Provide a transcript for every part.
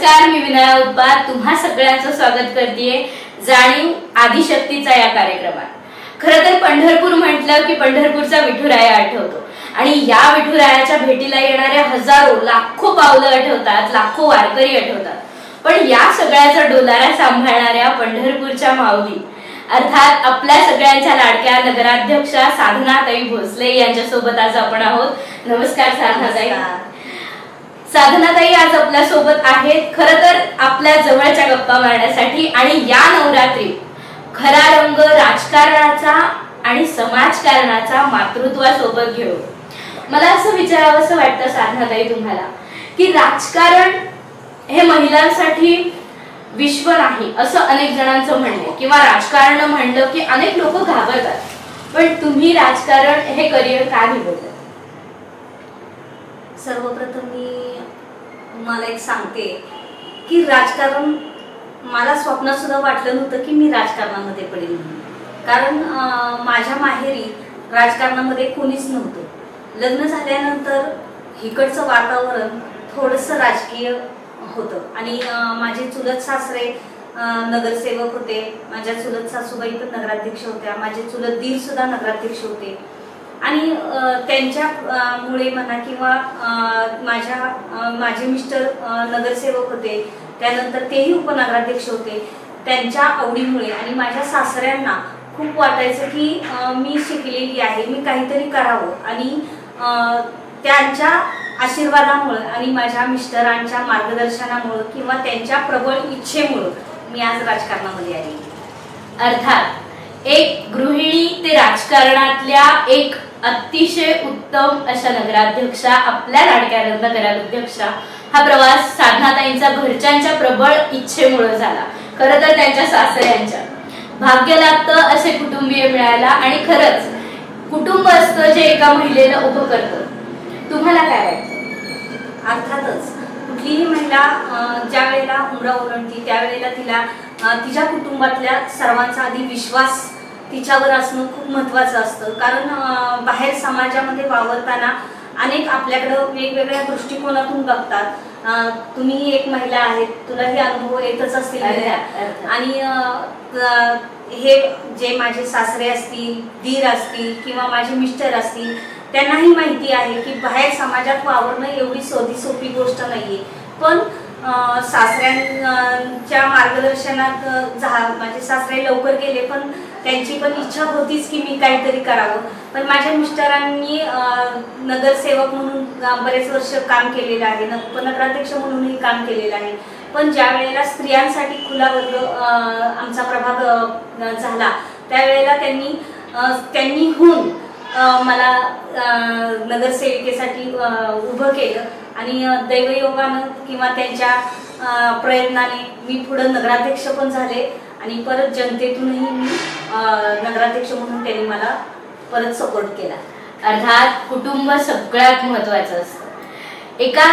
नमस्कार मी विनया उत्पात तुम्हा सगळ्यांचं स्वागत करते जाणीव आदिशक्तीचा या कार्यक्रमात. खर तर पंढरपूर म्हटलं की पंढरपूरचा विठुराया आठवतो. आणि या विठुरायाच्या भेटीला येणाऱ्या हजारो लाखो पावलं आठवतात लाखो वारकरी आठवतात. पण या सगळ्याचा डोलारा सांभाळणाऱ्या पंढरपूरच्या माऊली अर्थात आपल्या सगळ्यांच्या लाडक्या नगराध्यक्षा साधनाताई भोसले यांच्यासोबत आज आपण आहोत. नमस्कार साधनाताई साधनाताई आज आपल्यासोबत आहेत. खर तर आपल्या जवळच्या गप्पा मारण्यासाठी आणि या नवरात्री खरा रंग राजकारणाचा आणि समाजकारणाचा मातृत्वासोबत घेऊ मला असं विचारावं असं वाटतं साधनाताई तुम्हाला की राजकारण हे महिलांसाठी विश्व नाही असं अनेक जणांचं म्हणणं किंवा राजकारण म्हणलं की अनेक लोक घाबरतात. पण तुम्ही राजकारण हे करिअर का निवडलं? सर्वप्रथम मी तुम्हाला एक सांगते की राजकारण मला स्वप्नात सुद्धा वाटलं नव्हतं की मी राजकारणामध्ये पडेल कारण माझ्या माहेरी राजकारणामध्ये कोणीच नव्हतं. लग्न झाल्यानंतर इकडचं वातावरण थोडंसं राजकीय होतं. आणि माझे चुलत सासरे नगरसेवक होते. माझ्या चुलत सासूबाई पण नगराध्यक्ष होत्या. माझे चुलत दीर सुद्धा नगराध्यक्ष होते. आणि त्यांच्यामुळे म्हणा किंवा माझ्या माझे मिस्टर नगरसेवक होते त्यानंतर तेही उपनगराध्यक्ष होते त्यांच्या आवडीमुळे आणि माझ्या सासऱ्यांना खूप वाटायचं की मी शिकलेली आहे मी काहीतरी करावं आणि त्यांच्या आशीर्वादामुळं आणि माझ्या मिस्टरांच्या मार्गदर्शनामुळं किंवा त्यांच्या प्रबळ इच्छेमुळं मी आज राजकारणामध्ये आली. अर्थात एक गृहिणी ते राजकारणातल्या एक अतिशय उत्तम अशा नगराध्यक्षा आपल्या लाडक्या नगराध्यक्षा हा प्रवास साधनाताईंचा घरच्यांच्या प्रबळ इच्छेमुळे झाला. खर तर त्यांच्या सासऱ्यांच्या. भाग्य लागतं असे कुटुंबीय मिळायला आणि खरंच कुटुंब असतं जे एका महिलेला उभं करतं. तुम्हाला काय वाटतं? अर्थातच. कुठलीही महिला ज्या वेळेला उमरा ओरडती त्यावेळेला तिला तिच्या कुटुंबातल्या सर्वांचा आधी विश्वास तिच्यावर असणं खूप महत्वाचं असतं. कारण बाहेर समाजामध्ये वावरताना अनेक आपल्याकडं वेगवेगळ्या दृष्टिकोनातून बघतात. तुम्ही एक महिला आहेत तुलाही अनुभव येतच असतील आणि हे जे माझे सासरे असतील दीर असतील किंवा माझे मिस्टर असतील त्यांनाही माहिती आहे की बाहेर समाजात वावरणं एवढी सोधी सोपी गोष्ट नाहीये. पण सासऱ्यांच्या मार्गदर्शनात झा माझे सासरे लवकर गेले पण त्यांची पण इच्छा होतीच की मी काहीतरी करावं. पण माझ्या मिस्टरांनी नगरसेवक म्हणून बरेच वर्ष काम केलेलं आहे. न उपनगराध्यक्ष म्हणूनही काम केलेलं आहे. पण ज्या वेळेला स्त्रियांसाठी खुला वर्ग आमचा प्रभाग झाला त्यावेळेला त्यांनी त्यांनी होऊन मला नगरसेविकेसाठी उभं केलं. आणि दैवयोगानं किंवा त्यांच्या प्रयत्नाने मी पुढं नगराध्यक्ष पण झाले. आणि परत जनतेतूनही मी नगराध्यक्ष म्हणून त्यांनी मला परत सपोर्ट केला. अर्थात कुटुंब सगळ्यात महत्वाचं असतं. एका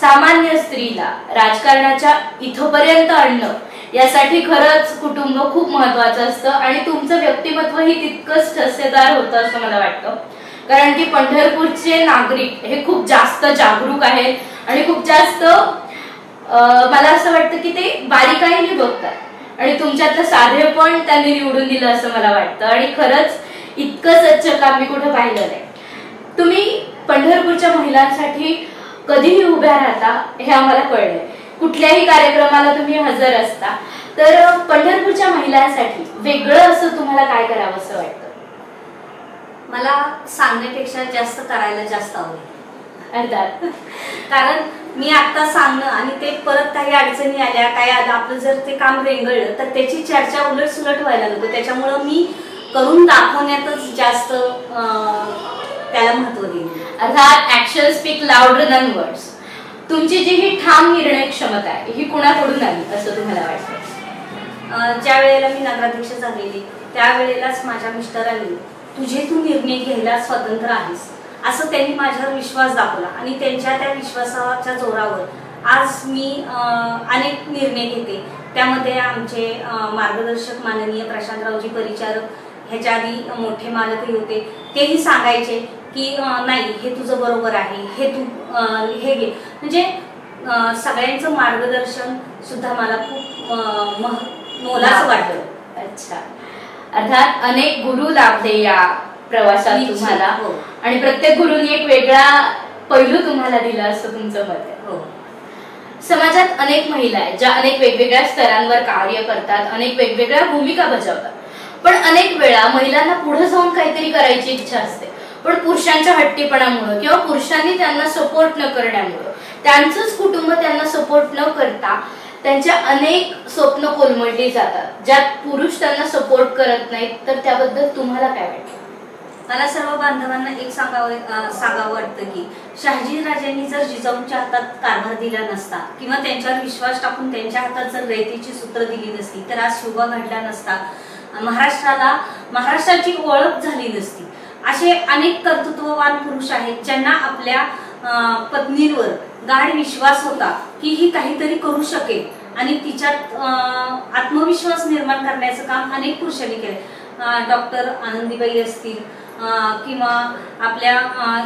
सामान्य स्त्रीला राजकारणाच्या इथपर्यंत आणणं यासाठी खरंच कुटुंब खूप महत्वाचं असतं आणि तुमचं व्यक्तिमत्वही तितकंच ठसेदार होतं असं मला वाटतं. कारण की पंढरपूरचे नागरिक हे खूप जास्त जागरूक आहेत आणि खूप जास्त मला असं वाटतं की ते बारीकाईने बघतात. आणि तुमच्यातलं साधे पण त्यांनी निवडून दिलं असं मला वाटतं. आणि खरंच इतकं स्वच्छ काम मी कुठं पाहिलं नाही. तुम्ही पंढरपूरच्या महिलांसाठी कधीही उभ्या राहता हे आम्हाला कळलंय. कुठल्याही कार्यक्रमाला तुम्ही हजर असता. तर पंढरपूरच्या महिलांसाठी वेगळं असं तुम्हाला काय करावं असं वाटतं? मला सांगण्यापेक्षा जास्त करायला जास्त आवडेल. अर्थात. कारण मी आता सांगणं आणि ते परत काही अडचणी आल्या काय आपलं जर ते काम रेंगळलं तर त्याची चर्चा उलट सुलट व्हायला नको त्याच्यामुळं मी करून दाखवण्यातच जास्त त्याला महत्त्व देईन अर्थात action speak louder than words तुमची जी ही ठाम निर्णय क्षमता आहे ही कुणाकडून आली असं तुम्हाला वाटतं? ज्या वेळेला मी नगराध्यक्ष झालेली त्यावेळेलाच माझ्या मिस्टरांनी तुझे तू निर्णय घ्यायला स्वतंत्र आहेस. असं त्यांनी माझ्यावर विश्वास दाखवला. आणि त्यांच्या त्या विश्वासाच्या जोरावर आज मी अनेक निर्णय घेते. त्यामध्ये आमचे मार्गदर्शक माननीय प्रशांतरावजी परिचारक ह्याच्या आधी मोठे मालकही होते तेही सांगायचे. की नाही हे तुझं बरोबर आहे हे तू हे घे. म्हणजे सगळ्यांचं मार्गदर्शन सुद्धा मला खूप मोलाचं वाटलं अच्छा. अर्थात अनेक गुरु लाभले या प्रवासात तुम्हाला. हो. आणि प्रत्येक गुरुनी एक वेगळा पैलू तुम्हाला दिला असं तुमचं मत आहे. हो. समाजात अनेक महिला आहेत ज्या अनेक वेगवेगळ्या स्तरांवर कार्य करतात अनेक वेगवेगळ्या भूमिका बजावतात. पण अनेक वेळा महिलांना पुढे जाऊन काहीतरी करायची इच्छा असते. पण पुरुषांच्या हट्टीपणामुळे किंवा पुरुषांनी त्यांना सपोर्ट न करण्यामुळं. त्यांचंच कुटुंब त्यांना सपोर्ट न करता त्यांच्या अनेक स्वप्न कोलमडली जातात. ज्यात पुरुष त्यांना सपोर्ट करत नाहीत तर त्याबद्दल तुम्हाला काय वाटतं? मला सर्व बांधवांना एक सांगावं सांगावं वाटतं की शहाजी राजांनी जर जिजाऊंच्या हातात कारभार दिला नसता किंवा त्यांच्यावर विश्वास टाकून त्यांच्या हातात जर रयतेची सूत्र दिली नसती तर आज शोभा घडला नसता. महाराष्ट्राला महाराष्ट्राची ओळख झाली नसती. असे अनेक कर्तृत्ववान पुरुष आहेत ज्यांना आपल्या पत्नीवर गाढ विश्वास होता की ही काहीतरी करू शकेल आणि तिच्यात आत्मविश्वास निर्माण करण्याचं काम अनेक पुरुषांनी केलं. डॉक्टर आनंदीबाई असतील किंवा आपल्या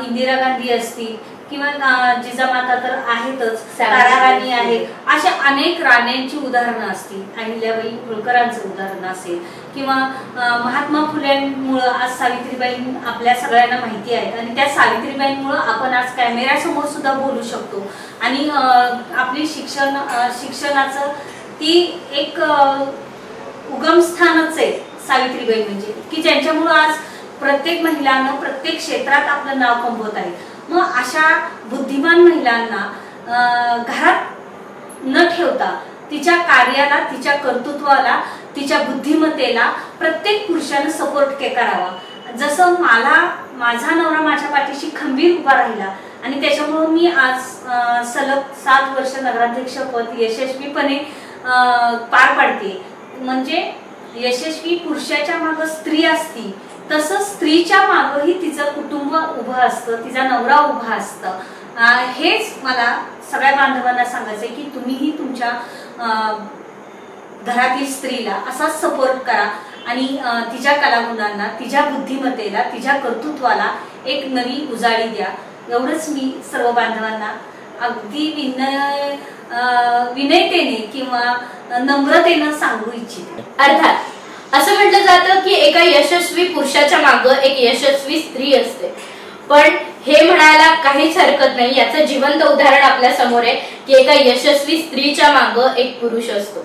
इंदिरा गांधी असतील किंवा जिजामाता तर आहेतच तारा राणी. आहेत अशा अनेक राण्यांची उदाहरणं असतील. अहिल्याबाई होळकरांचं उदाहरण असेल. किंवा महात्मा फुल्यांमुळं आज सावित्रीबाई आपल्या सगळ्यांना माहिती आहेत. आणि त्या सावित्रीबाईंमुळं आपण आज कॅमेऱ्यासमोर सुद्धा बोलू शकतो. आणि आपली शिक्षण शिक्षणाचं ती एक उगमस्थानच आहे सावित्रीबाई म्हणजे. की ज्यांच्यामुळं आज प्रत्येक महिलांना प्रत्येक क्षेत्रात आपलं नाव कमवत आहे. मग अशा बुद्धिमान महिलांना घरात न ठेवता तिच्या कार्याला तिच्या कर्तृत्वाला तिच्या बुद्धिमत्तेला प्रत्येक पुरुषानं सपोर्ट के करावा. जसं मला माझा नवरा माझ्या पाठीशी खंबीर उभा राहिला आणि त्याच्यामुळं मी आज सलग सात वर्ष नगराध्यक्ष पद यशस्वीपणे पार पाडते. म्हणजे यशस्वी पुरुषाच्या मागं स्त्री असती तसं स्त्रीच्या मागंही तिचं कुटुंब उभं असतं तिचा नवरा उभा असतं. हेच मला सगळ्या बांधवांना सांगायचं आहे की तुम्हीही तुमच्या घरातील स्त्रीला असाच सपोर्ट करा. आणि तिच्या कलागुणांना तिच्या बुद्धिमत्तेला तिच्या कर्तृत्वाला एक नवी उजाळी द्या. एवढंच मी सर्व बांधवांना अगदी विनय विनयतेने किंवा नम्रतेनं सांगू इच्छिते. अर्थात असं म्हटलं जातं की एका यशस्वी पुरुषाच्या मागं एक यशस्वी स्त्री असते. पण हे म्हणायला काहीच हरकत नाही. याचं जिवंत उदाहरण आपल्यासमोर आहे की एका यशस्वी स्त्रीच्या मागं एक पुरुष असतो.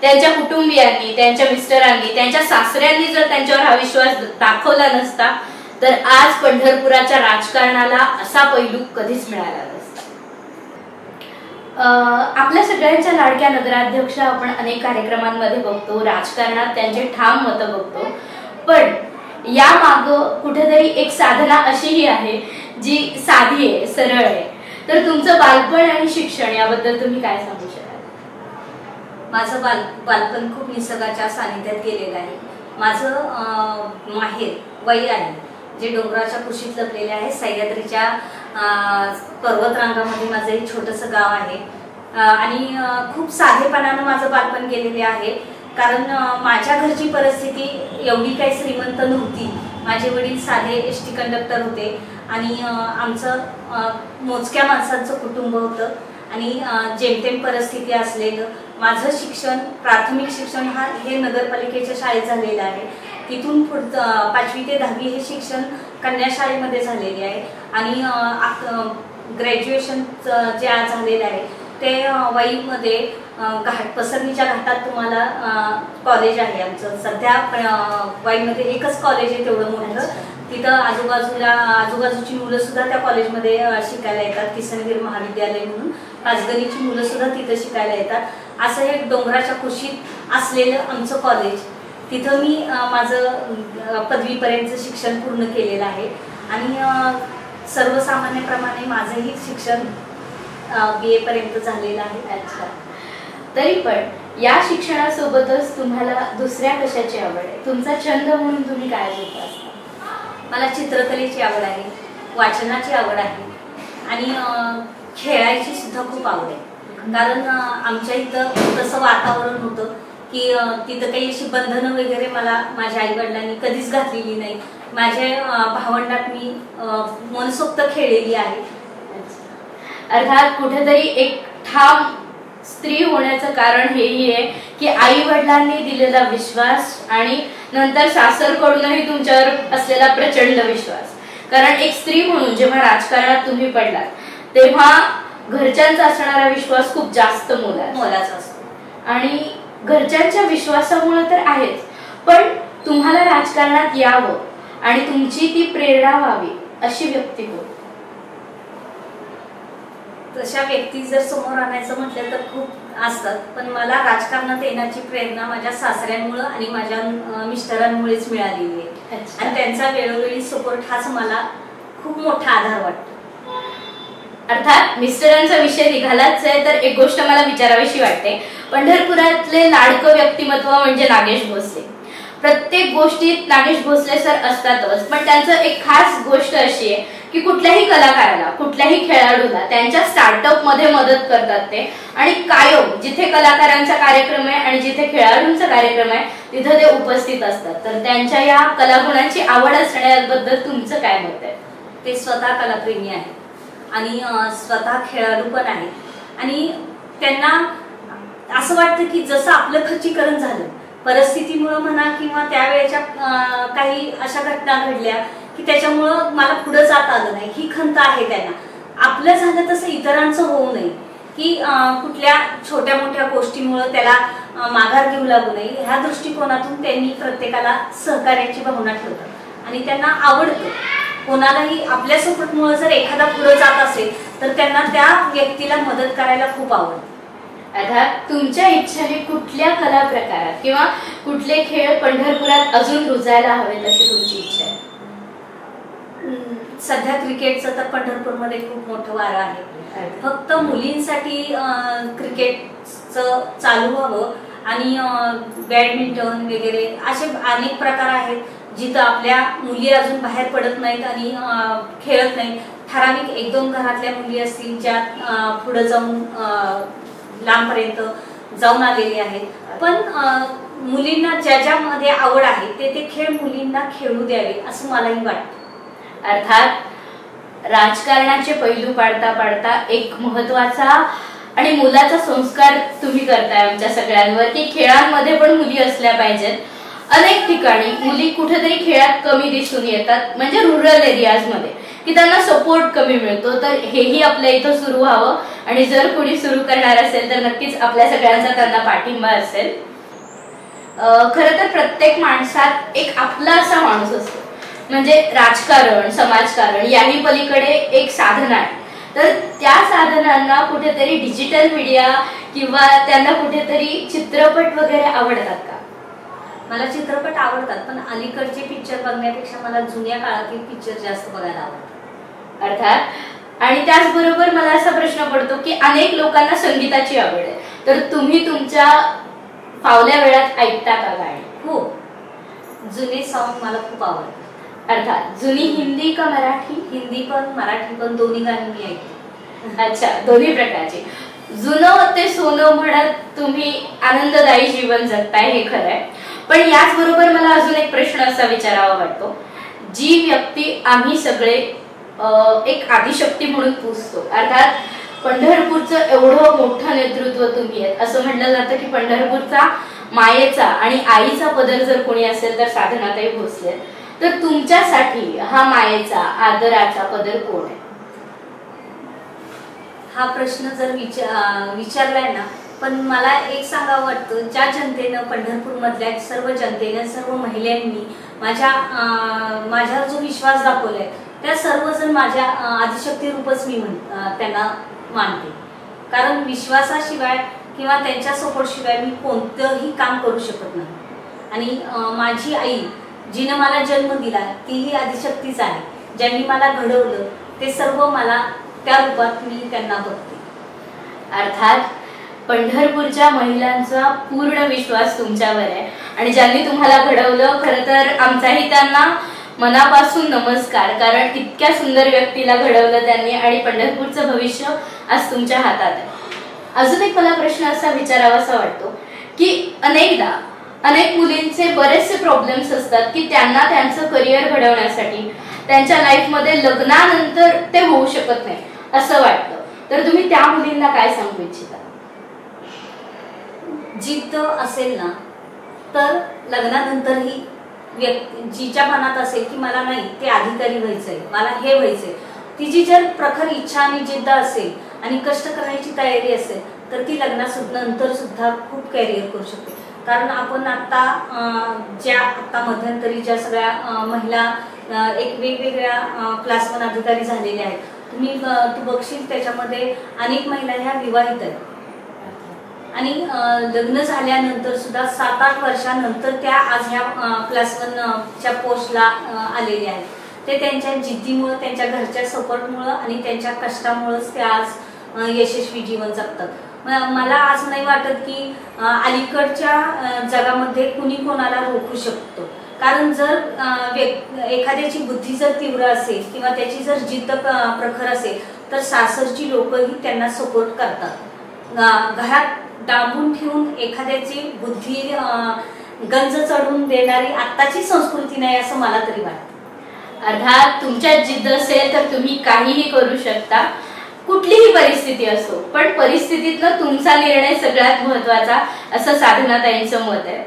त्यांच्या कुटुंबियांनी त्यांच्या मिस्टरांनी त्यांच्या सासऱ्यांनी जर त्यांच्यावर हा विश्वास दाखवला नसता तर आज पंढरपुराच्या राजकारणाला असा पैलू कधीच मिळाला नसता आपल्या सगळ्यांच्या लाडक्या नगराध्यक्ष आपण अनेक कार्यक्रमांमध्ये बघतो राजकारणात त्यांचे ठाम मतं बघतो. पण या माग कुठेतरी एक साधना अशीही आहे जी साधी आहे सरळ आहे. तर तुमचं बालपण आणि शिक्षण याबद्दल तुम्ही काय सांगू शकाल? माझं बाल बालपण खूप निसर्गाच्या सानिध्यात गेलेलं आहे. माझं माहेर वैर आहे जे डोंगराच्या कुशीत लपलेले आहे सह्याद्रीच्या पर्वतरांगामध्ये माझं एक छोटंसं गाव आहे. आणि खूप साधेपणानं माझं बालपण गेलेले आहे. कारण माझ्या घरची परिस्थिती एवढी काही श्रीमंत नव्हती. माझे वडील साधे एस टी कंडक्टर होते. आणि आमचं मोजक्या माणसांचं कुटुंब होतं. आणि जेमतेम परिस्थिती असलेलं माझं शिक्षण प्राथमिक शिक्षण हा हे नगरपालिकेच्या शाळेत झालेलं आहे. तिथून पुढचं पाचवी ते दहावी हे शिक्षण कन्याशाळेमध्ये झालेली आहे. आणि ग्रॅज्युएशन जे आज झालेलं आहे ते वाईमध्ये घाट पसरणीच्या घाटात तुम्हाला कॉलेज आहे आमचं. सध्या वाईमध्ये एकच कॉलेज आहे तेवढं मोठं. तिथं आजूबाजूला आजूबाजूची मुलं सुद्धा त्या कॉलेजमध्ये शिकायला येतात. किसनगीर महाविद्यालय म्हणून पाचगणीची मुलं सुद्धा तिथं शिकायला येतात. असं हे डोंगराच्या कुशीत असलेलं आमचं कॉलेज तिथं मी माझं पदवीपर्यंतचं शिक्षण पूर्ण केलेलं आहे. आणि सर्वसामान्यप्रमाणे माझंही शिक्षण बी एपर्यंत झालेलं आहे अच्छा तरी पण या शिक्षणासोबतच तुम्हाला दुसऱ्या कशाची आवड आहे? तुमचा छंद म्हणून तुम्ही काय जोपासता मला चित्रकलेची आवड आहे वाचनाची आवड आहे आणि खेळायची सुद्धा खूप आवड आहे. कारण आमच्या इथं तसं वातावरण होतं की तिथं काही अशी बंधनं वगैरे मला माझ्या आई वडिलांनी कधीच घातलेली नाही. माझ्या भावंडात मी मनसोक्त खेळलेली आहे. अर्थात कुठेतरी एक ठाम स्त्री होण्याचं कारण हेही आहे की आई वडिलांनी दिलेला विश्वास आणि नंतर सासरकडूनही तुमच्यावर असलेला प्रचंड विश्वास. कारण एक स्त्री म्हणून जेव्हा राजकारणात तुम्ही पडलात तेव्हा घरच्यांचा असणारा विश्वास खूप जास्त मोलाचा असतो. आणि घरच्यांच्या विश्वासामुळे तर आहेच. पण तुम्हाला राजकारणात यावं आणि तुमची ती प्रेरणा व्हावी अशी व्यक्ती होती तशा व्यक्ती जर समोर आणायचं म्हटलं तर खूप असतात. पण मला राजकारणात येण्याची प्रेरणा माझ्या सासऱ्यांमुळं आणि माझ्या मिस्टरांमुळेच मिळालेली आहे. आणि त्यांचा वेळोवेळी सपोर्ट हाच मला खूप मोठा आधार वाटतो. अर्थात मिस्टरांचा विषय निघालाच आहे तर एक गोष्ट मला विचारावीशी वाटते. पंढरपुरातले लाडकं व्यक्तिमत्व म्हणजे नागेश भोसले. प्रत्येक गोष्टीत नागेश भोसले सर असतातच पण त्यांचं एक खास गोष्ट अशी आहे की कुठल्याही कलाकाराला कुठल्याही खेळाडूला त्यांच्या स्टार्टअपमध्ये मदत करतात ते. आणि कायम जिथे कलाकारांचा कार्यक्रम आहे आणि जिथे खेळाडूंचा कार्यक्रम आहे तिथं ते उपस्थित असतात. तर त्यांच्या या कलागुणांची आवड असण्याबद्दल तुमचं काय मत आहे? ते स्वतः कलाप्रेमी आहेत. आणि स्वतः खेळाडू पण आहेत आणि त्यांना असं वाटतं की जसं आपलं खच्चीकरण झालं परिस्थितीमुळं म्हणा किंवा त्यावेळेच्या काही अशा घटना घडल्या की त्याच्यामुळं मला पुढे जात आलं नाही. ही खंत आहे त्यांना. आपलं झालं तसं इतरांचं होऊ नये. की कुठल्या छोट्या मोठ्या गोष्टीमुळं त्याला माघार घेऊ लागू नये. ह्या दृष्टिकोनातून त्यांनी प्रत्येकाला सहकार्याची भावना ठेवतात. आणि त्यांना आवडतं. कोणालाही आपल्या सपोर्टमुळे जर एखादा पुढे जात असेल तर त्यांना त्या व्यक्तीला मदत करायला खूप आवडतं. अर्थात तुमच्या इच्छेने कुठल्या कला प्रकारात किंवा कुठले खेळ पंढरपुरात अजून रुजायला हवेत अशी तुमची इच्छा आहे? सध्या क्रिकेटचं तर पंढरपूरमध्ये खूप मोठं वारं आहे. फक्त मुलींसाठी क्रिकेटचं चालू व्हावं आणि बॅडमिंटन वगैरे असे अनेक प्रकार आहेत. जिथं आपल्या मुली अजून बाहेर पडत नाहीत आणि खेळत नाहीत. ठराविक एक दोन घरातल्या मुली असतील ज्या पुढे जाऊन लांबपर्यंत जाऊन आलेले आहेत. पण मुलींना ज्या ज्यामध्ये आवड आहे ते ते खेळ मुलींना खेळू द्यावे असं मलाही वाटतं. अर्थात राजकारणाचे पैलू पाडता पाडता एक महत्त्वाचा आणि मुलाचा संस्कार तुम्ही करताय आमच्या सगळ्यांवर की खेळांमध्ये पण मुली असल्या पाहिजेत. अनेक ठिकाणी मुली कुठेतरी खेळात कमी दिसून येतात म्हणजे रुरल एरियाजमध्ये की त्यांना सपोर्ट कमी मिळतो. तर हेही आपल्या इथं सुरू व्हावं. आणि जर कोणी सुरू करणार असेल तर नक्कीच आपल्या सगळ्यांचा त्यांना पाठिंबा असेल. खर खरं तर प्रत्येक माणसात एक आपला असा माणूस असतो. म्हणजे राजकारण समाजकारण याही पलीकडे एक साधन आहे. तर त्या साधनांना कुठेतरी डिजिटल मीडिया किंवा त्यांना कुठेतरी चित्रपट वगैरे आवडतात का? मला चित्रपट आवडतात पण अलीकडचे पिक्चर बघण्यापेक्षा मला जुन्या काळातील पिक्चर जास्त बघायला आवडतात. अर्थात? आणि त्याचबरोबर मला असा प्रश्न पडतो की अनेक लोकांना संगीताची आवड आहे. तर तुम्ही तुमच्या फावल्या वेळात ऐकता का गाणी? हो. जुने सॉन्ग मला खूप आवडतात. अर्थात जुनी हिंदी का मराठी? हिंदी पण मराठी पण दोन्ही गाणी मी ऐकते. अच्छा दोन्ही प्रकारची. जुनं ते सोनं म्हणत तुम्ही आनंददायी जीवन जगताय हे खरं आहे पण याचबरोबर मला अजून एक प्रश्न असा विचारावा वाटतो. जी व्यक्ती आम्ही सगळे एक आदिशक्ती म्हणून पुजतो अर्थात पंढरपूरचं एवढं मोठं नेतृत्व तुम्ही आहेत असं म्हटलं जातं की पंढरपूरचा मायेचा आणि आईचा पदर जर कोणी असेल तर साधनाताई भोसले. तर तुमच्यासाठी हा मायेचा आदराचा पदर कोण आहे? हा प्रश्न जर विचार विचारलाय ना पण मला एक सांगावं वाटतं ज्या जनतेनं पंढरपूर मधल्या सर्व जनतेनं सर्व महिलांनी माझ्या माझ्यावर जो विश्वास दाखवलाय त्या सर्वजण माझ्या आदिशक्ती रूपच मी म्हण त्यांना मानते. कारण विश्वासाशिवाय किंवा त्यांच्या सपोर्टशिवाय मी कोणतंही काम करू शकत नाही. आणि माझी आई जिनं मला जन्म दिला तीही आदिशक्तीच आहे. ज्यांनी मला घडवलं ते सर्व मला त्या रूपात मी त्यांना बघते. अर्थात पंढरपूरच्या महिलांचा पूर्ण विश्वास तुमच्यावर आहे. आणि ज्यांनी तुम्हाला घडवलं खरं तर आमचाही त्यांना मनापासून नमस्कार. कारण इतक्या सुंदर व्यक्तीला घडवलं त्यांनी आणि पंढरपूरचं भविष्य आज तुमच्या हातात आहे. अजून एक मला प्रश्न असा विचारावासा वाटतो की अनेकदा अनेक मुलींचे बरेचसे प्रॉब्लेम्स असतात की त्यांना त्यांचं करिअर घडवण्यासाठी त्यांच्या लाईफमध्ये लग्नानंतर ते होऊ शकत नाही असं वाटतं. तर तुम्ही त्या मुलींना काय सांगू इच्छिता? जिद्द असेल ना तर लग्नानंतरही व्यक्ती जिच्या मनात असेल की मला नाही ते अधिकारी व्हायचंय मला हे व्हायचंय. तिची जर प्रखर इच्छा आणि जिद्द असेल आणि कष्ट करण्याची तयारी असेल तर ती लग्नानंतर सुद्धा खूप कॅरियर करू शकते. कारण आपण आता ज्या आता मध्यंतरी ज्या सगळ्या महिला एक वेगवेगळ्या क्लासवन अधिकारी झालेल्या आहेत तुम्ही तू बघशील त्याच्यामध्ये अनेक महिला ह्या विवाहित आहेत. आणि लग्न झाल्यानंतर सुद्धा सात आठ वर्षानंतर त्या आज ह्या क्लास वन च्या पोस्टला आलेल्या आहेत. ते त्यांच्या जिद्दीमुळं त्यांच्या घरच्या सपोर्टमुळं आणि त्यांच्या कष्टामुळंच ते आज यशस्वी जीवन जगतात. मला आज नाही वाटत की अलीकडच्या जगामध्ये कुणी कोणाला रोखू शकतो. कारण जर व्यक्- एखाद्याची बुद्धी जर तीव्र असेल किंवा त्याची जर जिद्द प्रखर असेल तर सासरची लोकही त्यांना सपोर्ट करतात. घरात डांबून ठेवून एखाद्याची बुद्धी गंज चढून देणारी आत्ताची संस्कृती नाही असं मला तरी वाटतं. अर्थात तुमच्यात जिद्द असेल तर तुम्ही काहीही करू शकता. कुठलीही परिस्थिती असो पण परिस्थितीतलं तुमचा निर्णय सगळ्यात महत्त्वाचा असं साधनाताईंचं मत आहे.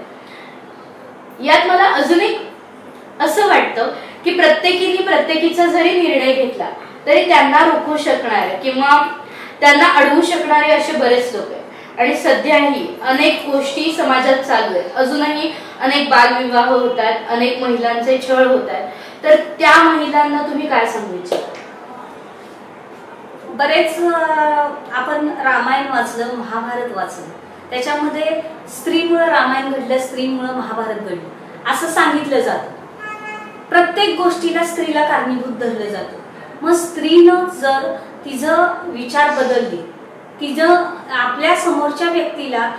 यात मला अजून एक असं वाटतं की प्रत्येकीने प्रत्येकीचा जरी निर्णय घेतला तरी त्यांना रोखू शकणार किंवा त्यांना अडवू शकणारे असे बरेच लोक आहेत. आणि सध्याही अनेक गोष्टी समाजात चालू आहेत. अजूनही अनेक बालविवाह होतात अनेक महिलांचे छळ होत आहेत. तर त्या महिलांना तुम्ही काय सांगू इच्छिता? बरेच आपण रामायण वाचलं महाभारत वाचलं. त्याच्यामध्ये स्त्रीमुळं रामायण घडलं स्त्रीमुळं महाभारत घडलं. असं सांगितलं जातं. प्रत्येक गोष्टीला स्त्रीला कारणीभूत धरलं जातं. मग स्त्रीनं जर तिचं विचार बदलले. तिचं आपल्या समोरच्या व्यक्तीला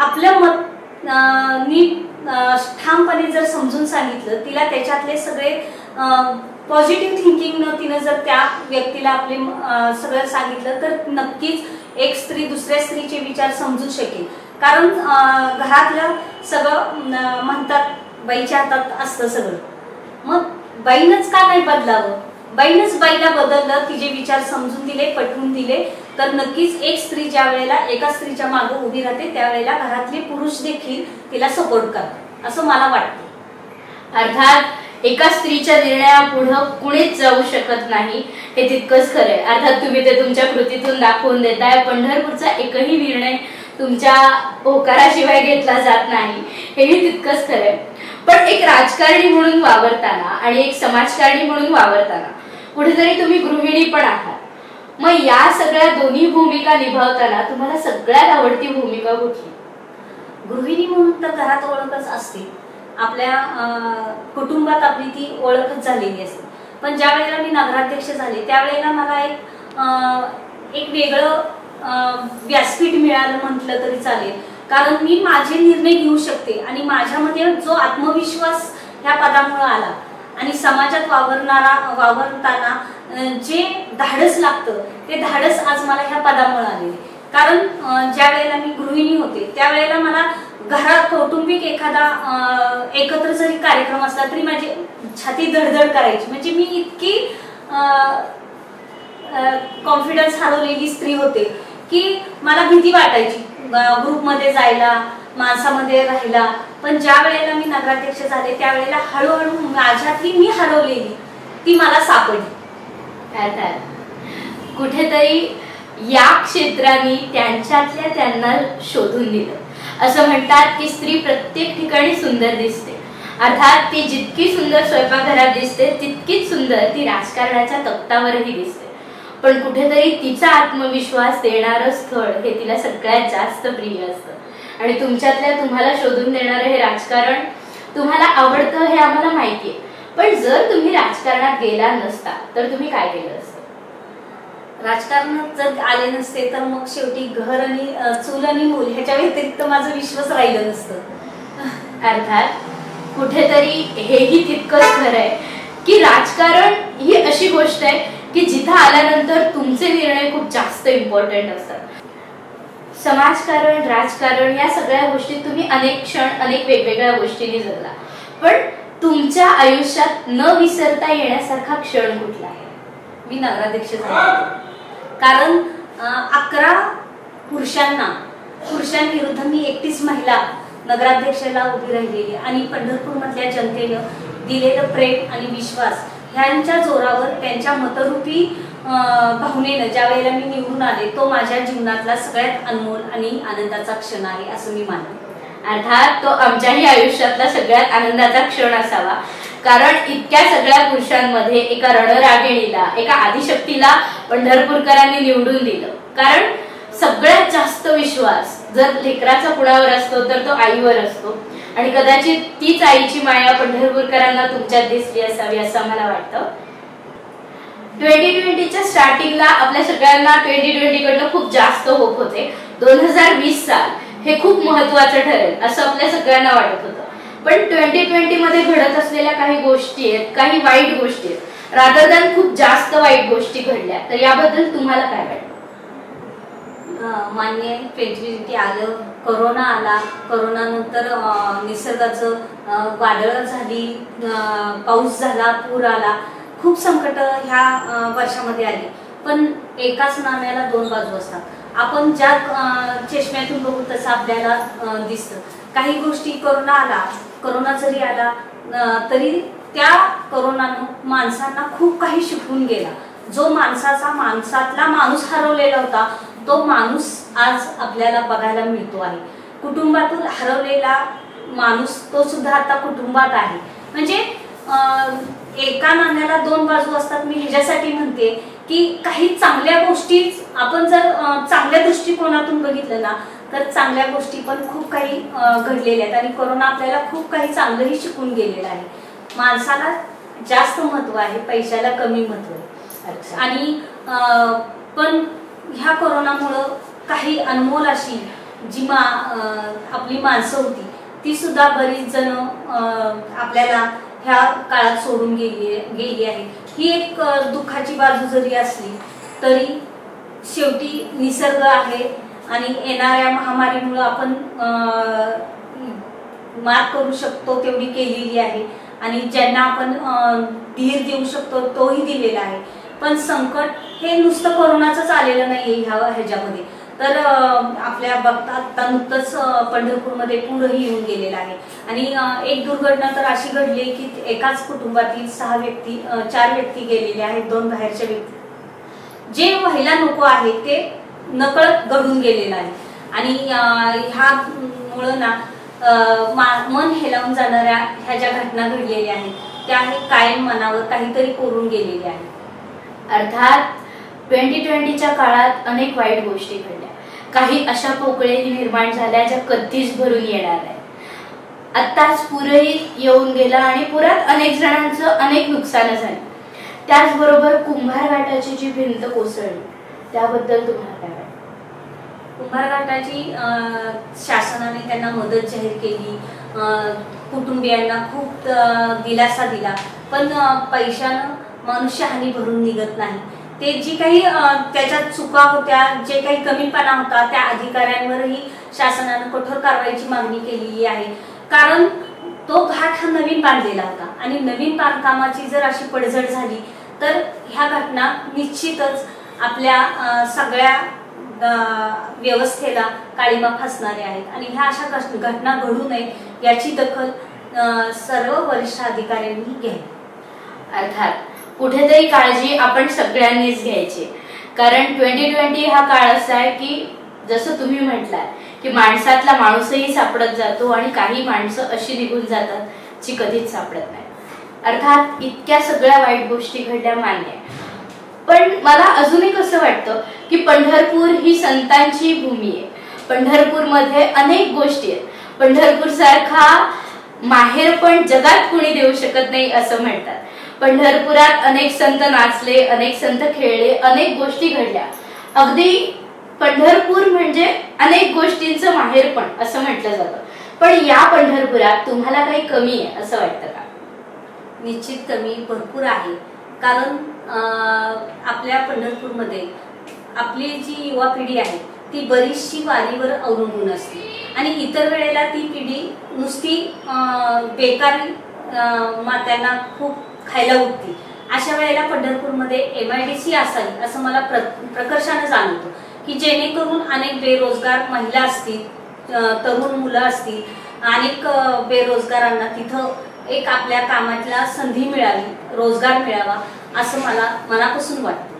आपलं मत नीट ठामपणे जर समजून सांगितलं तिला त्याच्यातले सगळे पॉझिटिव्ह थिंकिंगनं तिनं जर त्या व्यक्तीला आपले सगळं सांगितलं तर नक्कीच एक स्त्री दुसऱ्या स्त्रीचे विचार समजू शकेल. कारण घरातलं सगळं म्हणतात बाईच्या हातात असतं सगळं. मग बाईनंच का नाही बदलावं? बाईनच बाईला बदललं तिचे विचार समजून दिले पटवून दिले. तर नक्कीच एक स्त्री ज्या वेळेला एका स्त्रीच्या मागे उभी राहते त्यावेळेला घरातले पुरुष देखील तिला सपोर्ट करतात. असं मला वाटतं. अर्थात एका स्त्रीच्या निर्णयापुढं कुणीच जाऊ शकत नाही हे तितकंच खरंय. अर्थात तुम्ही ते तुमच्या कृतीतून दाखवून देताय पंढरपूरचा एकही निर्णय तुमच्या होकाराशिवाय घेतला जात नाही. हेही तितकंच खरंय. पण एक राजकारणी म्हणून वावरताना आणि एक समाजकारणी म्हणून वावरताना कुठेतरी तुम्ही गृहिणी पण आहात. मग या सगळ्या दोन्ही भूमिका निभावताना तुम्हाला सगळ्यात आवडती भूमिका कुठली? गृहिणी म्हणून तर घरात ओळखच असते. आपल्या कुटुंबात आपली ती ओळखच झालेली असते. पण ज्या वेळेला मी नगराध्यक्ष झाले त्यावेळेला मला एक एक वेगळं व्यासपीठ मिळालं म्हटलं तरी चालेल. कारण मी माझे निर्णय घेऊ शकते आणि माझ्यामध्ये जो आत्मविश्वास ह्या पदामुळे आला. आणि समाजात वावरणारा वावरताना जे धाडस लागतं ते धाडस आज मला ह्या पदामुळे आलेले कारण ज्या वेळेला मी गृहिणी होते त्यावेळेला मला घरात कौटुंबिक एखादा एकत्र जरी कार्यक्रम असला तरी माझी छाती धडधड करायची. म्हणजे मी इतकी कॉन्फिडन्स हरवलेली स्त्री होते की मला भीती वाटायची ग्रुपमध्ये जायला माणसामध्ये राहायला. पण ज्या वेळेला मी नगराध्यक्ष झाले त्यावेळेला हळूहळू माझ्यातली मी हरवलेली ती मला सापडली. कुठेतरी या क्षेत्राने त्यांच्यातल्या त्यांना शोधून दिलं. असं म्हणतात की स्त्री प्रत्येक ठिकाणी सुंदर दिसते. अर्थात ती जितकी सुंदर स्वयंपाकघरात दिसते तितकीच सुंदर ती राजकारणाच्या तक्तावरही दिसते. पण कुठेतरी तिचा आत्मविश्वास देणारं स्थळ हे तिला सगळ्यात जास्त प्रिय असतं. आणि तुमच्यातल्या तुम्हाला शोधून देणारं हे राजकारण तुम्हाला आवडतं हे आम्हाला माहितीये पण जर तुम्ही राजकारणात गेला नसता तर तुम्ही काय केलं असतं? राजकारणात जर आले नसते तर मग शेवटी घर आणि चूल आणि मूल ह्याच्या व्यतिरिक्त माझं विश्वच राहिलं नसतं. अर्थात कुठेतरी हेही तितकंच खरं आहे की राजकारण ही अशी गोष्ट आहे की जिथं आल्यानंतर तुमचे निर्णय खूप जास्त इम्पॉर्टंट असतात. समाजकारण राजकारण या सगळ्या गोष्टी तुम्ही अनेक क्षण अनेक वेगवेगळ्या गोष्टींनी जगला. पण तुमच्या आयुष्यात न विसरता येण्यासारखा क्षण कुठला आहे? मी नगराध्यक्ष कारण अकरा पुरुषांना पुरुषांविरुद्ध मी एकटीच महिला नगराध्यक्षाला उभी राहिलेली आणि पंढरपूरमधल्या जनतेनं दिलेलं प्रेम आणि विश्वास ह्यांच्या जोरावर त्यांच्या मतरूपी भावनेनं ज्या वेळेला मी निवडून आले तो माझ्या जीवनातला सगळ्यात अनमोल आणि आनंदाचा क्षण आहे असं मी मानते. अर्थात तो आमच्याही आयुष्यातला सगळ्यात आनंदाचा क्षण असावा. कारण इतक्या सगळ्या पुरुषांमध्ये एका रणरागिणीला एका आदिशक्तीला पंढरपूरकरांनी निवडून दिलं. कारण सगळ्यात जास्त विश्वास जर लेकराचा कुणावर असतो तर तो आईवर असतो. आणि कदाचित तीच आईची माया पंढरपूरकरांना तुमच्यात दिसली असावी असं मला वाटतं. ट्वेंटी ट्वेंटीच्या स्टार्टिंगला आपल्या सगळ्यांना ट्वेंटी ट्वेंटी कडनं खूप जास्त होप होते. दोन हजार वीस साल हे खूप महत्वाचं ठरेल असं आपल्या सगळ्यांना वाटत होतं. पण ट्वेंटी ट्वेंटी मध्ये घडत असलेल्या काही गोष्टी आहेत काही वाईट गोष्टी आहेत. रादर दॅन खूप जास्त वाईट गोष्टी घडल्या तर याबद्दल तुम्हाला काय वाटतं? मान्य ट्वेंटी आलं कोरोना आला. कोरोना नंतर निसर्गाचं वादळ झाली पाऊस झाला पूर आला. खूप संकट ह्या वर्षामध्ये आली. पण एकाच नाण्याला दोन बाजू असतात. आपण ज्या चेष्म्यातून चष्म्यातून बघू तसं आपल्याला दिसतं. काही गोष्टी कोरोना आला. करोना जरी आला तरी त्या करोनानं माणसांना खूप काही शिकवून गेला. जो माणसाचा माणसातला माणूस हरवलेला होता तो माणूस आज आपल्याला बघायला मिळतो आहे. कुटुंबातून हरवलेला माणूस तो सुद्धा आता कुटुंबात आहे. म्हणजे एका नाण्याला दोन बाजू असतात मी ह्याच्यासाठी म्हणते की काही चांगल्या गोष्टी आपण जर चांगल्या दृष्टिकोनातून बघितलं ना तर चांगल्या गोष्टी पण खूप काही घडलेल्या आहेत आणि कोरोना आपल्याला खूप काही चांगलंही शिकून गेलेलं आहे. माणसाला जास्त महत्त्व आहे पैशाला कमी महत्त्व आहे. आणि पण ह्या कोरोनामुळं काही अनमोल अशी जी मा आपली माणसं होती ती सुद्धा बरीच जण आपल्याला ह्या काळात सोडून गेली गेली आहे. ही एक दुःखाची बाजू जरी असली तरी शेवटी निसर्ग आहे आणि येणाऱ्या महामारीमुळं आपण मात करू शकतो तेवढी केलेली आहे. आणि ज्यांना आपण धीर देऊ शकतो तोही दिलेला आहे. पण संकट हे नुसतं कोरोनाचंच आलेलं नाहीये ह्या ह्याच्यामध्ये. तर आपल्या बघता आता नुकतंच पंढरपूरमध्ये पूरही येऊन गेलेला आहे. आणि एक दुर्घटना तर अशी घडली की एकाच कुटुंबातील सहा व्यक्ती चार व्यक्ती गेलेले आहेत दोन बाहेरच्या व्यक्ती. जे व्हायला नको आहे ते नकळत घडून गेलेलं आहे. आणि ह्या मुळे ना मा- मन हेलावून जाणाऱ्या ह्या ज्या घटना घडलेल्या आहेत त्या कायम मनावर काहीतरी कोरून गेलेल्या आहेत. अर्थात ट्वेंटी ट्वेंटीच्या काळात अनेक वाईट गोष्टी घडल्या काही अशा पोकळे निर्माण झाल्या ज्या कधीच भरून येणार नाही आत्ताच पुरही येऊन गेला आणि पुरात अनेक जणांचं अनेक नुकसान झालं. त्याचबरोबर कुंभार घाटाची जी भिंत कोसळली त्याबद्दल तुम्हाला काय वाटतं? कुंभार घाटाची शासनाने त्यांना मदत जाहीर केली. कुटुंबियांना खूप दिलासा दिला. पण पैशानं मनुष्यहानी भरून निघत नाही. ते जी काही त्याच्यात चुका होत्या जे काही कमीपणा होता त्या अधिकाऱ्यांवरही शासनानं कठोर कारवाईची मागणी केलेली आहे. कारण तो घाट हा नवीन बांधलेला होता आणि नवीन बांधकामाची जर अशी पडझड झाली तर ह्या घटना निश्चितच आपल्या सगळ्या व्यवस्थेला काळीमा फसणारे आहेत. आणि ह्या अशा घटना घडू नये याची दखल सर्व वरिष्ठ अधिकाऱ्यांनी घ्यावी. अर्थात कुठेतरी काळजी आपण सगळ्यांनीच घ्यायची. कारण ट्वेंटी ट्वेंटी हा काळ असा आहे की जसं तुम्ही म्हटलाय की माणसातला माणूसही सापडत जातो आणि काही माणसं अशी निघून जातात जी कधीच सापडत नाही. अर्थात इतक्या सगळ्या वाईट गोष्टी घडल्या मान्य आहे. पण मला अजूनही कसं वाटतं की पंढरपूर ही संतांची भूमी आहे. पंढरपूरमध्ये अनेक गोष्टी आहेत. पंढरपूर सारखा माहेर पण जगात कुणी देऊ शकत नाही असं म्हणतात. पंढरपुरात अनेक संत नाचले अनेक संत खेळले अनेक गोष्टी घडल्या. अगदी पंढरपूर म्हणजे अनेक गोष्टींचं माहेर पण असं म्हटलं जातं. पण या पंढरपुरात तुम्हाला काही कमी आहे असं वाटतं का? निश्चित कमी भरपूर आहे. कारण आपल्या पंढरपूरमध्ये आपली जी युवा पिढी आहे ती बरीचशी वारीवर अवलंबून असते. आणि इतर वेळेला ती पिढी नुसती बेकारी मात्यांना खूप खायला उठती. अशा वेळेला पंढरपूरमध्ये एम आय डी सी असावी असं मला प्र प्रकर्षानं जाणवतो. की जेणेकरून अनेक बेरोजगार महिला असतील तरुण मुलं असतील अनेक बेरोजगारांना तिथं एक आपल्या कामातला संधी मिळावी रोजगार मिळावा असं मला मनापासून वाटतं.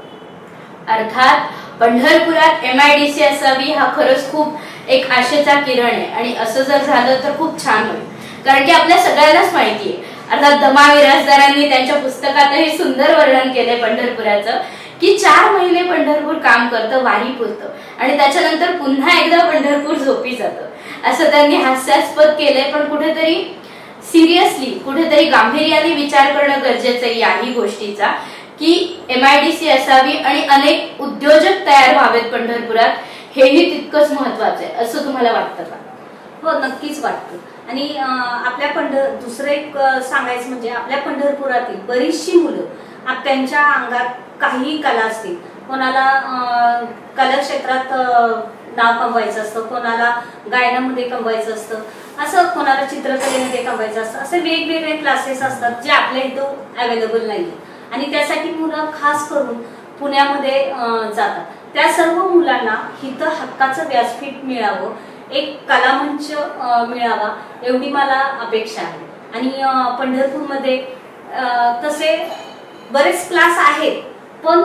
अर्थात पंढरपुरात एम आय डी सी असावी हा खरंच खूप एक आशेचा किरण आहे. आणि असं जर झालं तर खूप छान होईल. कारण की आपल्या सगळ्यांनाच माहिती आहे. अर्थात दमा विराजदारांनी त्यांच्या पुस्तकातही सुंदर वर्णन केलंय पंढरपुराचं की चार महिने पंढरपूर काम करतं वारी पुरतं. आणि त्याच्यानंतर पुन्हा एकदा पंढरपूर झोपी जातं. असं त्यांनी हास्यास्पद केलंय पण कुठेतरी सिरियसली कुठेतरी गांभीर्याने विचार करणं गरजेचं आहे याही गोष्टीचा की एम आय डी सी असावी आणि अनेक उद्योजक तयार व्हावेत पंढरपुरात हेही तितकंच महत्वाचं आहे. असं तुम्हाला वाटतं का? हो नक्कीच वाटतं. आणि आपल्या पंढर दुसरं एक सांगायचं म्हणजे आपल्या पंढरपुरातील बरीचशी मुलं त्यांच्या अंगात काहीही कला असतील. कोणाला कला क्षेत्रात नाव कमवायचं असतं कोणाला गायनामध्ये कमवायचं असतं असं कोणाला चित्रकलेमध्ये कमवायचं असतं असे वेगवेगळे क्लासेस असतात जे आपल्या इथं अवेलेबल नाही आणि त्यासाठी मुलं खास करून पुण्यामध्ये जातात. त्या सर्व मुलांना इथं हक्काचं व्यासपीठ मिळावं एक कलामंच मिळावा एवढी मला अपेक्षा आहे. आणि पंढरपूरमध्ये तसे बरेच क्लास आहेत पण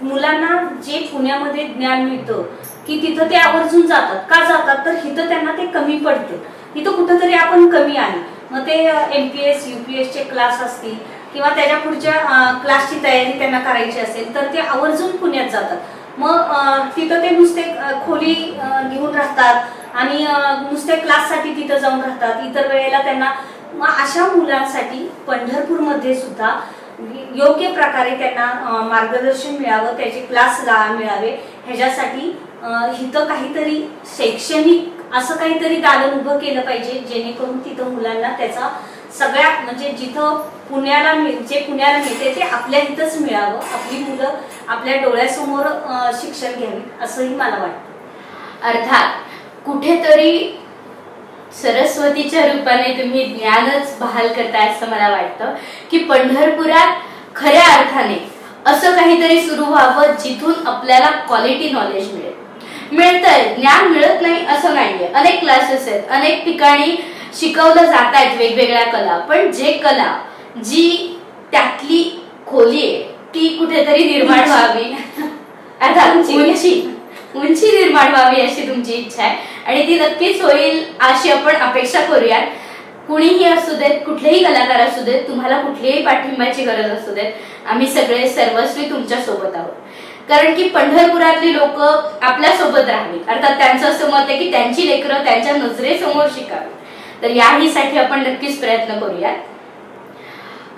मुलांना जे पुण्यामध्ये ज्ञान मिळतं की तिथं ते आवर्जून जातात. का जातात? तर इथं त्यांना ते कमी पडतं. इथं कुठंतरी आपण कमी आहे. मग ते M P S U P एसचे क्लास असतील किंवा त्याच्या पुढच्या क्लासची तयारी त्यांना करायची असेल तर ते आवर्जून पुण्यात जातात. मग तिथं ते नुसते खोली घेऊन राहतात. आणि नुसत्या नुसते क्लाससाठी तिथं जाऊन राहतात. इतर वेळेला त्यांना मग अशा मुलांसाठी पंढरपूरमध्ये सुद्धा योग्य प्रकारे त्यांना मार्गदर्शन मिळावं त्याचे क्लास मिळावे ह्याच्यासाठी इथं काहीतरी शैक्षणिक असं काहीतरी दालन उभं केलं पाहिजे जेणेकरून तिथं मुलांना त्याचा सगळ्या म्हणजे जिथं पुण्याला मिळ जे पुण्याला मिळते ते आपल्या इथंच मिळावं. आपली मुलं आपल्या डोळ्यासमोर शिक्षण घ्यावी असंही मला वाटतं. अर्थात कुठेतरी सरस्वतीच्या रूपाने तुम्ही ज्ञानच बहाल करताय असं मला वाटतं की पंढरपुरात खऱ्या अर्थाने असं काहीतरी सुरू व्हावं जिथून आपल्याला क्वालिटी नॉलेज मिळेल. मिळतंय ज्ञान मिळत नाही असं नाहीये. अनेक क्लासेस आहेत अनेक ठिकाणी शिकवलं जात आहेत वेगवेगळ्या कला पण जे कला जी त्यातली खोली आहे ती कुठेतरी निर्माण व्हावी. अर्थात उंची. उंची निर्माण व्हावी अशी तुमची इच्छा आहे. आणि ती नक्कीच होईल अशी आपण अपेक्षा करूयात. कुणीही असू देत कुठलेही कलाकार असू देत तुम्हाला कुठलीही पाठिंब्याची गरज असू देत आम्ही सगळे सर्वस्वी तुमच्यासोबत आहोत. कारण की पंढरपुरातली लोक आपल्यासोबत राहावी अर्थात त्यांचं असं मत आहे की त्यांची लेकरं त्यांच्या नजरेसमोर शिकावी तर याहीसाठी आपण नक्कीच प्रयत्न करूयात.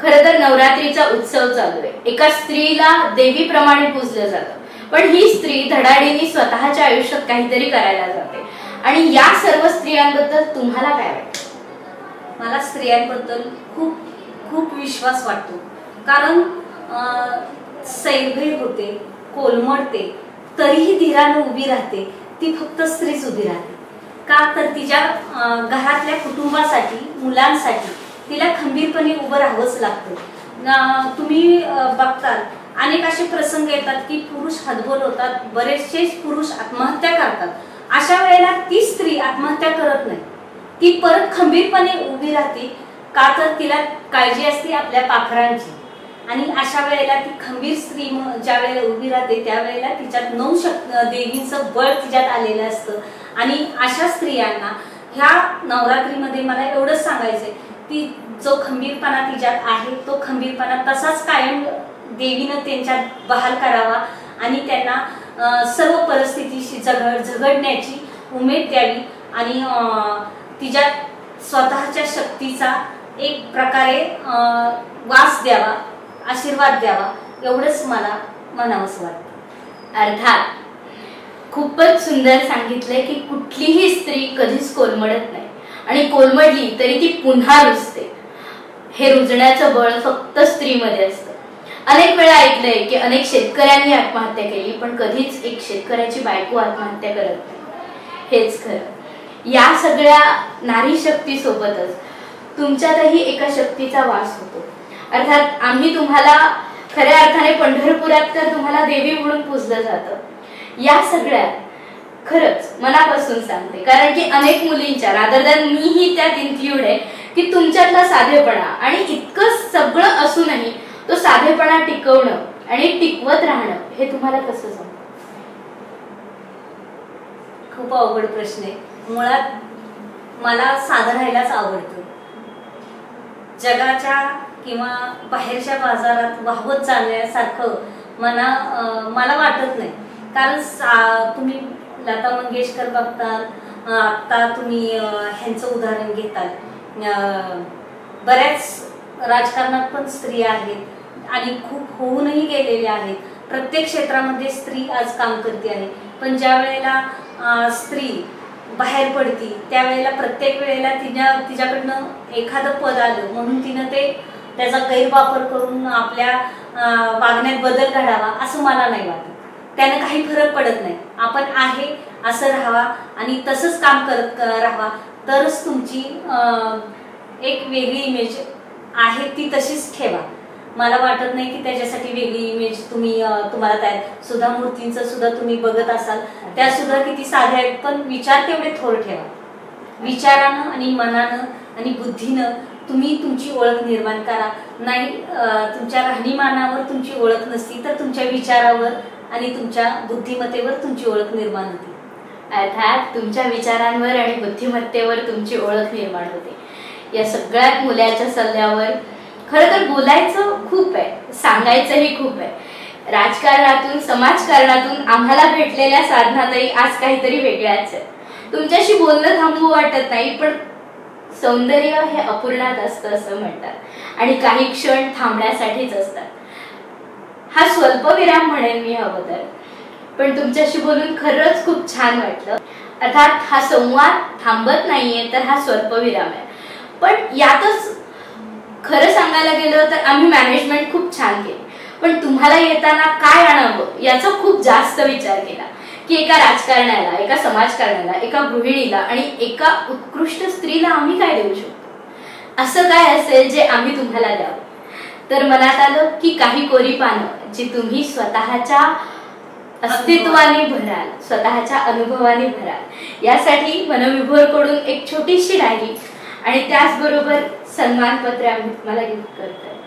खर तर नवरात्रीचा उत्सव चालू आहे. एका स्त्रीला देवीप्रमाणे पूजलं जातं. पण ही स्त्री धडाडीने स्वतःच्या आयुष्यात काहीतरी करायला जाते. आणि या सर्व स्त्रियांबद्दल तुम्हाला काय वाटतं? मला स्त्रियांबद्दल खूप खूप विश्वास वाटतो. कारण अं, सैरभैर होते कोलमडते तरीही धीरानं उभी राहते. ती फक्त स्त्रीच उभी राहते. का तर तिच्या घरातल्या कुटुंबासाठी मुलांसाठी तिला खंबीरपणे उभं राहावंच लागतं. तुम्ही बघताल अनेक असे प्रसंग येतात की पुरुष हतबल होतात बरेचसे पुरुष आत्महत्या करतात. अशा वेळेला ती स्त्री आत्महत्या करत नाही. ती परत खंबीरपणे उभी राहते का तर तिला काळजी असते आपल्या पाखरांची. आणि अशा वेळेला ती खंबीर स्त्री ज्या वेळेला उभी राहते त्यावेळेला तिच्यात नऊ शक देवींचं बळ तिच्यात आलेलं असतं. आणि अशा स्त्रियांना ह्या नवरात्रीमध्ये मला एवढंच सांगायचंय की जो खंबीरपणा तिच्यात आहे तो खंबीरपणा तसाच कायम देवीनं त्यांच्यात बहाल करावा आणि त्यांना सर्व परिस्थितीशी झगड झगडण्याची उमेद द्यावी आणि तिच्या स्वतःच्या शक्तीचा एक प्रकारे वास द्यावा आशीर्वाद द्यावा एवढंच मला म्हणावंसं वाटतं. अर्थात खूपच सुंदर सांगितलंय की कुठलीही स्त्री कधीच कोलमडत नाही. आणि कोलमडली तरी ती पुन्हा रुजते. हे रुजण्याचं बळ फक्त स्त्रीमध्ये असतं. अनेक वेळा ऐकलंय की अनेक शेतकऱ्यांनी आत्महत्या केली पण कधीच एक शेतकऱ्याची बायको आत्महत्या करत नाही. हेच खरं. या सगळ्या नारी शक्ती सोबतच तुमच्यातही एका शक्तीचा वास होतो. अर्थात आम्ही तुम्हाला खऱ्या अर्थाने पंढरपुरात तर तुम्हाला देवी म्हणून पूजलं जातं. या सगळ्यात खरंच मनापासून सांगते कारण की अनेक मुलींच्या रादर दॅन मीही त्यात इन्क्ल्यूड आहे की तुमच्यातला साधेपणा आणि इतकं सगळं असूनही तो साधेपणा टिकवणं आणि टिकवत राहणं हे तुम्हाला कसं जमत? खूप अवघड प्रश्न आहे. मुळात मला साधं राहायलाच आवडतं. जगाच्या किंवा बाहेरच्या बाजारात वाहवत चालण्यासारखं मला मला वाटत नाही. कारण तुम्ही लता मंगेशकर बघताल आता तुम्ही ह्यांचं उदाहरण घेताल. अं, बऱ्याच राजकारणात पण स्त्रिया आहेत. आणि खूप होऊनही गेलेल्या आहेत. प्रत्येक क्षेत्रामध्ये स्त्री आज काम करते आहे. पण ज्या वेळेला स्त्री बाहेर पडती त्यावेळेला प्रत्येक वेळेला तिच्या तिच्याकडनं एखादं पद आलं म्हणून तिनं ते त्याचा गैरवापर करून आपल्या वागण्यात बदल घडावा असं मला नाही वाटत. त्यानं काही फरक पडत नाही. आपण आहे असं राहावा आणि तसंच काम करत क- राहावा. तरच तुमची एक वेगळी इमेज आहे ती तशीच ठेवा. मला वाटत नाही की त्याच्यासाठी वेगळी इमेज तुम्ही तुम्हाला तयार सुद्धा मूर्तींचं सुद्धा तुम्ही बघत असाल. त्या सुद्धा किती साध्या आहेत पण विचार तेवढे थोर ठेवा. विचारानं आणि मनानं आणि बुद्धीनं तुम्ही तुमची ओळख निर्माण करा. नाही तुमच्या राहणीमानावर तुमची ओळख नसती तर तुमच्या विचारावर आणि तुमच्या बुद्धिमत्तेवर तुमची ओळख निर्माण होती. अर्थात तुमच्या विचारांवर आणि बुद्धिमत्तेवर तुमची ओळख निर्माण होते. या सगळ्यात मुलाच्या सल्ल्यावर खरं तर बोलायचं खूप आहे सांगायचंही खूप आहे. राजकारणातून समाजकारणातून आम्हाला भेटलेल्या साधनातही आज काहीतरी वेगळ्याच आहे तुमच्याशी बोलणं थांबवू वाटत नाही पण सौंदर्य हे अपूर्णात असतं असं म्हणतात. आणि काही क्षण थांबण्यासाठीच असतात. हा स्वल्पविराम म्हणेन मी अगोदर. पण तुमच्याशी बोलून खरंच खूप छान वाटलं. अर्थात हा संवाद थांबत नाहीये तर हा स्वल्पविराम आहे. पण यातच खरं सांगायला गेलं तर आम्ही मॅनेजमेंट खूप छान केली. पण तुम्हाला येताना काय आणावं याचा खूप जास्त विचार केला. की एका राजकारण्याला एका समाजकारण्याला एका गृहिणीला आणि एका उत्कृष्ट स्त्रीला आम्ही काय देऊ शकतो? असं काय असेल जे आम्ही तुम्हाला द्यावं? तर मनात आलं की काही कोरी पानं जी तुम्ही स्वतःच्या अस्तित्वाने भराल स्वतःच्या अनुभवाने भराल यासाठी मनविभोरकडून एक छोटीशी डायरी आणि त्याचबरोबर सन्मानपत्र आम्ही तुम्हाला गिफ्ट करतोय.